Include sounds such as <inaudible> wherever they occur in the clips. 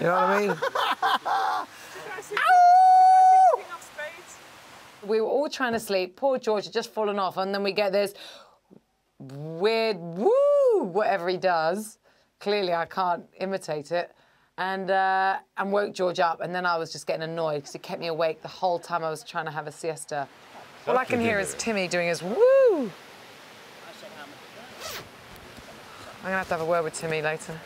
you know what I mean? We were all trying to sleep. Poor George had just fallen off, and then we get this weird woo, whatever he does. Clearly, I can't imitate it. And, uh, and woke George up, and then I was just getting annoyed because he kept me awake the whole time I was trying to have a siesta. All I can hear is Timmy doing his woo. I'm gonna have to have a word with Timmy later.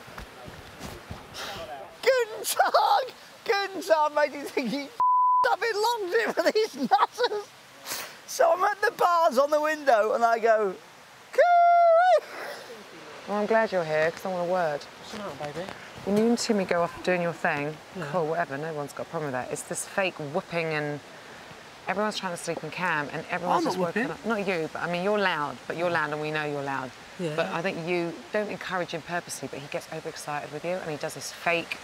Guten Tag! Guten Tag, mate. You think you <laughs> up in laundry <laughs> for these nutters? So I'm at the bars on the window and I go, Well, I'm glad you're here because I want a word. What's the matter, baby? When you and Timmy go off doing your thing, cool, whatever, no one's got a problem with that. It's this fake whooping and everyone's trying to sleep in cam and everyone's I'm just not woken up. Not you, but I mean, you're loud, but you're loud and we know you're loud. Yeah. But I think you don't encourage him purposely, but he gets overexcited with you and he does this fake,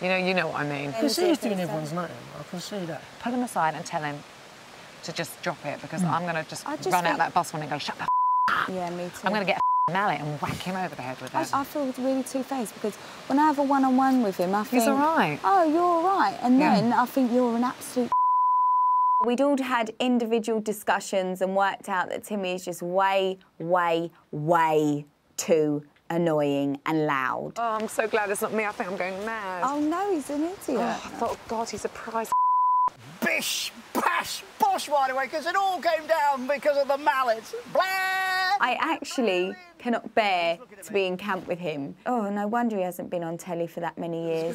you know, you know what I mean. I can see he's doing everyone's nutting. I can see that. Pull him aside and tell him to just drop it because Hmm. I'm going to just, I just run out think- that bus one and go, shut the f-. Yeah, me too. I'm going to get a mallet and whack him over the head with it. I feel really two-faced because when I have a one-on-one with him, I think He's all right. Oh, you're all right, and Yeah. then I think you're an absolute. We'd all had individual discussions and worked out that Timmy is just way, way, way too annoying and loud. Oh, I'm so glad it's not me. I think I'm going mad. Oh no, he's an idiot. Oh, I thought, God, he's a prize. Bish, bash, bosh wide away, because it all came down because of the mallets. Blah! I actually cannot bear to be in camp with him. Oh, no wonder he hasn't been on telly for that many years.